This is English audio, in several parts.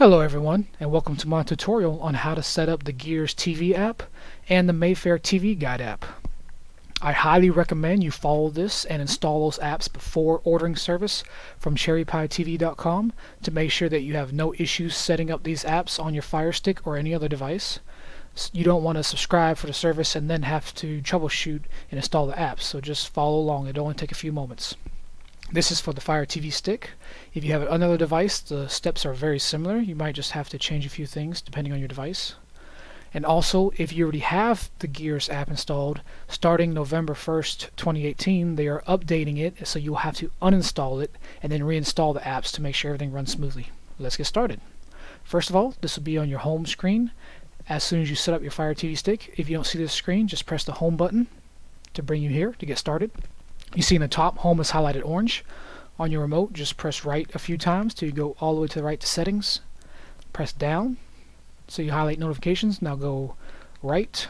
Hello everyone and welcome to my tutorial on how to set up the Gears TV app and the Mayfair TV Guide app. I highly recommend you follow this and install those apps before ordering service from CherryPieTV.com to make sure that you have no issues setting up these apps on your Fire Stick or any other device. You don't want to subscribe for the service and then have to troubleshoot and install the apps, so just follow along. It'll only take a few moments. This is for the Fire TV stick. If you have another device, the steps are very similar. You might just have to change a few things depending on your device. And also, if you already have the Gears app installed, starting November 1st, 2018, they are updating it, so you'll have to uninstall it and then reinstall the apps to make sure everything runs smoothly. Let's get started. First of all, this will be on your home screen. As soon as you set up your Fire TV stick, if you don't see this screen, just press the home button to bring you here to get started. You see in the top, home is highlighted orange. On your remote, just press right a few times till you go all the way to the right to settings. Press down, so you highlight notifications. Now go right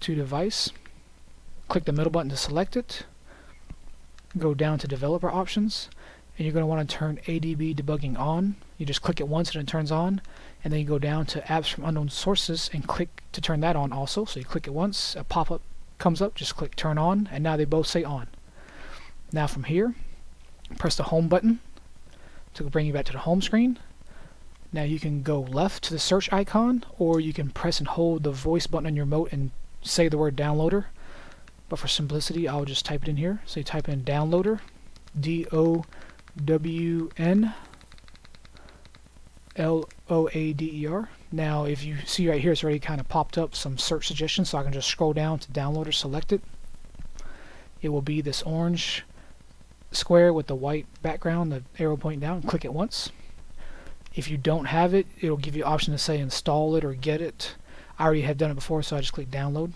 to device. Click the middle button to select it. Go down to developer options, and you're going to want to turn ADB debugging on. You just click it once and it turns on, and then you go down to apps from unknown sources and click to turn that on also. So you click it once, a pop-up comes up, just click turn on, and now they both say on. Now from here, press the home button to bring you back to the home screen. Now you can go left to the search icon, or you can press and hold the voice button on your remote and say the word downloader. But for simplicity, I'll just type it in here. So you type in downloader, D-O-W-N L-O-A-D-E-R. Now if you see right here it's already kind of popped up some search suggestions so I can just scroll down to download or select it. It will be this orange square with the white background, the arrow pointing down. Click it once. If you don't have it, it'll give you option to say install it or get it. I already have done it before so I just click download.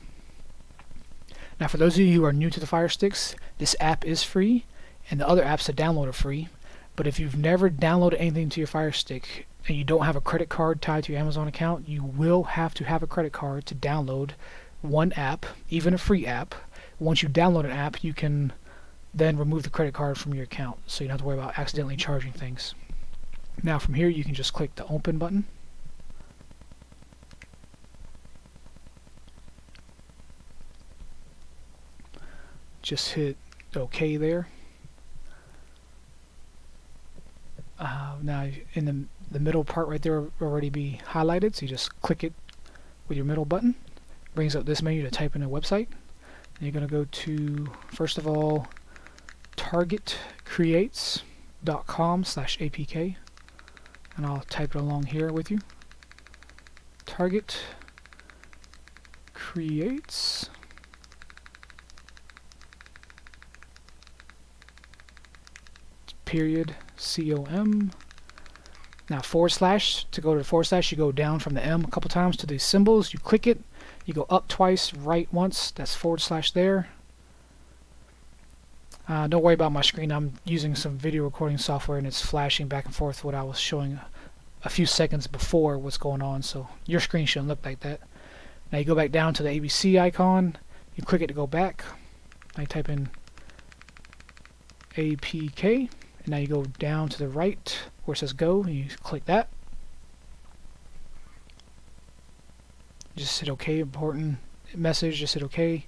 Now for those of you who are new to the Fire Sticks, this app is free and the other apps to download are free. But if you've never downloaded anything to your Fire Stick, and you don't have a credit card tied to your Amazon account, you will have to have a credit card to download one app, even a free app. Once you download an app, you can then remove the credit card from your account, so you don't have to worry about accidentally charging things. Now from here, you can just click the open button. Just hit OK there. Uh, now in the the middle part right there will already be highlighted so you just click it with your middle button. Brings up this menu to type in a website. And you're going to go to first of all targetcreates.com slash apk and I'll type it along here with you. Target creates period com now forward slash, to go to the forward slash, you go down from the M a couple times to these symbols, you click it, you go up twice, right once, that's forward slash there. Uh, don't worry about my screen, I'm using some video recording software and it's flashing back and forth what I was showing a, a few seconds before what's going on, so your screen shouldn't look like that. Now you go back down to the ABC icon, you click it to go back, I type in APK, and now you go down to the right where it says go, you click that. Just hit OK, important message, just hit OK.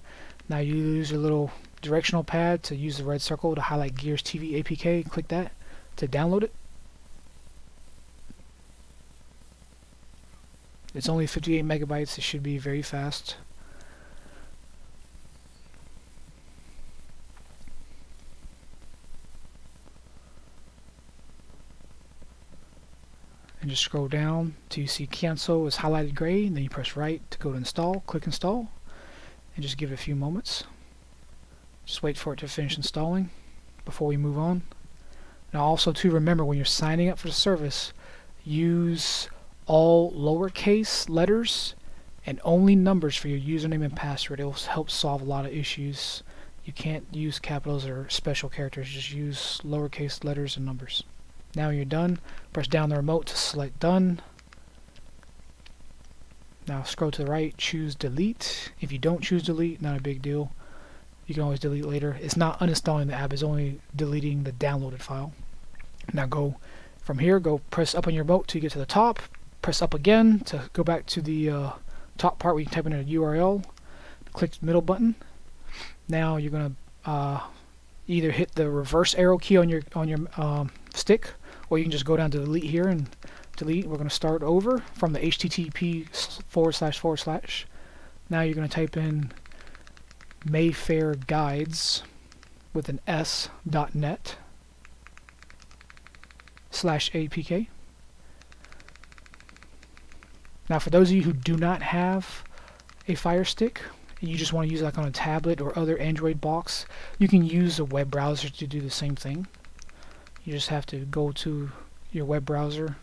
Now you use your little directional pad to use the red circle to highlight Gears TV APK, click that to download it. It's only 58 megabytes, it should be very fast. And just scroll down you see cancel is highlighted gray and then you press right to go to install click install and just give it a few moments. Just wait for it to finish installing before we move on. Now also to remember when you're signing up for the service use all lowercase letters and only numbers for your username and password. It will help solve a lot of issues. You can't use capitals or special characters. Just use lowercase letters and numbers now you're done. Press down the remote to select done. Now scroll to the right, choose delete. If you don't choose delete, not a big deal. You can always delete later. It's not uninstalling the app, it's only deleting the downloaded file. Now go From here, go press up on your remote to get to the top. Press up again to go back to the uh, top part where you can type in a URL. Click the middle button. Now you're going to uh, either hit the reverse arrow key on your on your um, stick, or you can just go down to delete here and delete. We're going to start over from the HTTP forward slash forward slash. Now you're going to type in Mayfair Guides with an S dot net slash APK. Now for those of you who do not have a Fire Stick, and you just want to use it like on a tablet or other Android box, you can use a web browser to do the same thing. You just have to go to your web browser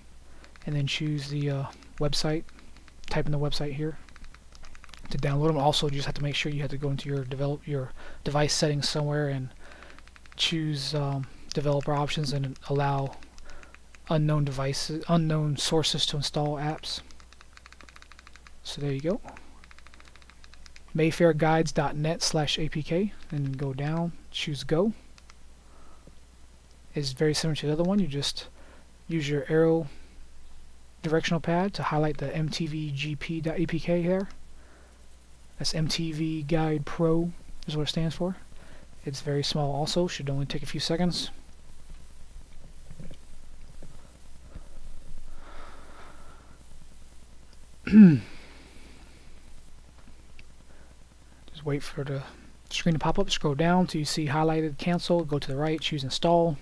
and then choose the uh, website, type in the website here to download them. Also, you just have to make sure you have to go into your develop your device settings somewhere and choose um, developer options and allow unknown devices, unknown sources to install apps. So there you go. Mayfairguides.net slash APK and go down, choose go. It's very similar to the other one. You just use your arrow directional pad to highlight the mtvgp.apk here. That's MTV Guide Pro is what it stands for. It's very small also, should only take a few seconds. Just wait for the screen to pop up, scroll down till you see highlighted cancel, go to the right, choose install.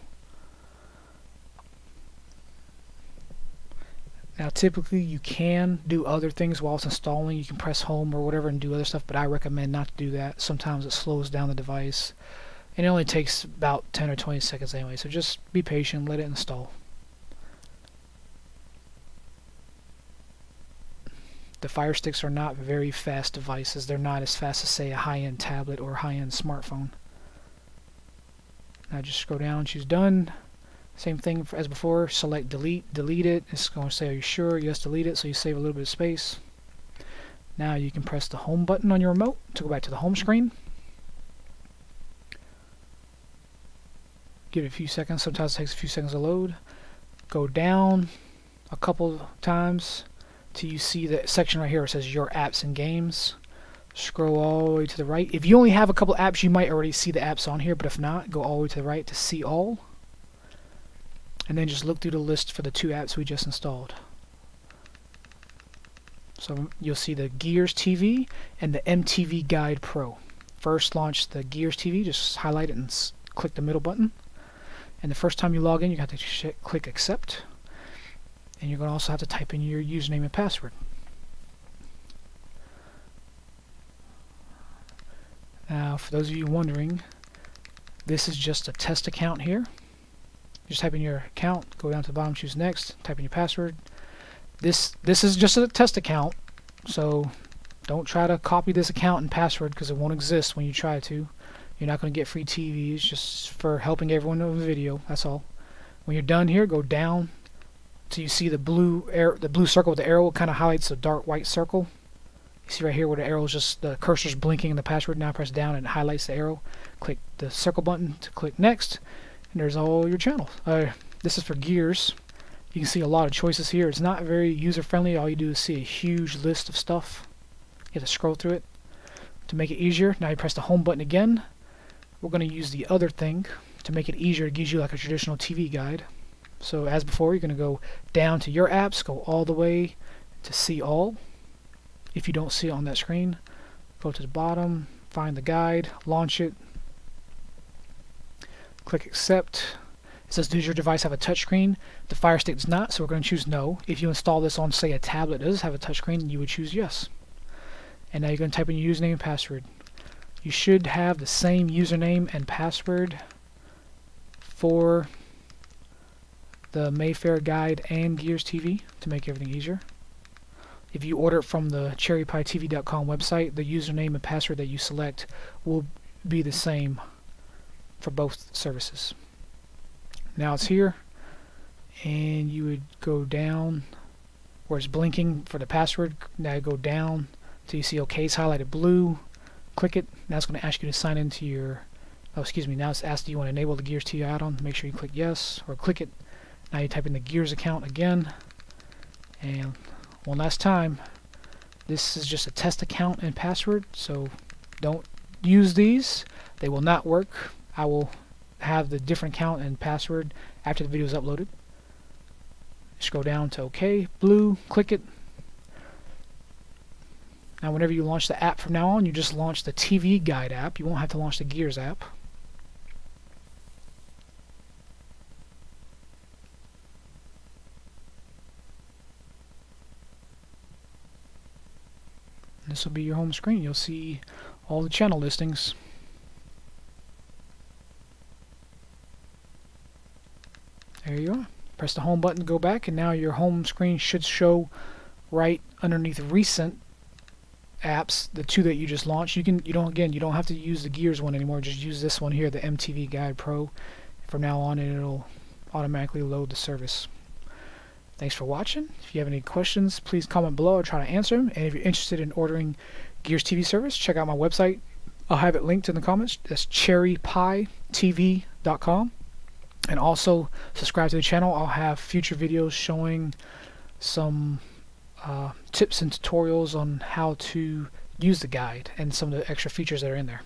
Now typically you can do other things while it's installing. You can press home or whatever and do other stuff, but I recommend not to do that. Sometimes it slows down the device. And it only takes about 10 or 20 seconds anyway, so just be patient, let it install. The Fire Sticks are not very fast devices. They're not as fast as, say, a high-end tablet or high-end smartphone. Now just scroll down, choose Done. Same thing as before, select delete, delete it. It's going to say, are you sure? Yes, delete it, so you save a little bit of space. Now you can press the home button on your remote to go back to the home screen. Give it a few seconds, sometimes it takes a few seconds to load. Go down a couple times till you see the section right here it says your apps and games. Scroll all the way to the right. If you only have a couple apps, you might already see the apps on here, but if not, go all the way to the right to see all and then just look through the list for the two apps we just installed. So you'll see the Gears TV and the MTV Guide Pro. First launch the Gears TV, just highlight it and click the middle button. And the first time you log in, you have to click accept. And you're going to also have to type in your username and password. Now, for those of you wondering, this is just a test account here just type in your account, go down to the bottom, choose next, type in your password. This this is just a test account, so don't try to copy this account and password because it won't exist when you try to. You're not going to get free TVs just for helping everyone know the video. That's all. When you're done here, go down till you see the blue air, the blue circle with the arrow kind of highlights the dark white circle. You see right here where the arrow is just the cursor's blinking and the password. Now press down and it highlights the arrow. Click the circle button to click next and there's all your channels. Uh, this is for gears. You can see a lot of choices here. It's not very user friendly. All you do is see a huge list of stuff. You have to scroll through it to make it easier. Now you press the home button again. We're going to use the other thing to make it easier. It gives you like a traditional TV guide. So as before, you're going to go down to your apps, go all the way to see all. If you don't see it on that screen, go to the bottom, find the guide, launch it, Click accept. It says, does your device have a touchscreen? The Fire Stick does not, so we're going to choose no. If you install this on, say, a tablet that does have a touchscreen, you would choose yes. And now you're going to type in your username and password. You should have the same username and password for the Mayfair Guide and Gears TV to make everything easier. If you order it from the cherrypietv.com website, the username and password that you select will be the same for both services. Now it's here and you would go down where it's blinking for the password. Now go down so you see OK is highlighted blue. Click it. Now it's going to ask you to sign into your oh excuse me now it's asked do you want to enable the Gears TV add-on. Make sure you click yes or click it Now you type in the Gears account again. And one last time, this is just a test account and password, so don't use these. They will not work. I will have the different account and password after the video is uploaded. Scroll down to OK, blue, click it. Now whenever you launch the app from now on, you just launch the TV Guide app. You won't have to launch the Gears app. This will be your home screen. You'll see all the channel listings. There you are. Press the home button to go back and now your home screen should show right underneath recent apps, the two that you just launched. You can you don't again you don't have to use the Gears one anymore, just use this one here, the MTV Guide Pro. From now on it'll automatically load the service. Thanks for watching. If you have any questions, please comment below. I'll try to answer them. And if you're interested in ordering Gears TV service, check out my website. I'll have it linked in the comments. That's cherrypietv.com. And also subscribe to the channel. I'll have future videos showing some uh, tips and tutorials on how to use the guide and some of the extra features that are in there.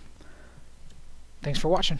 Thanks for watching.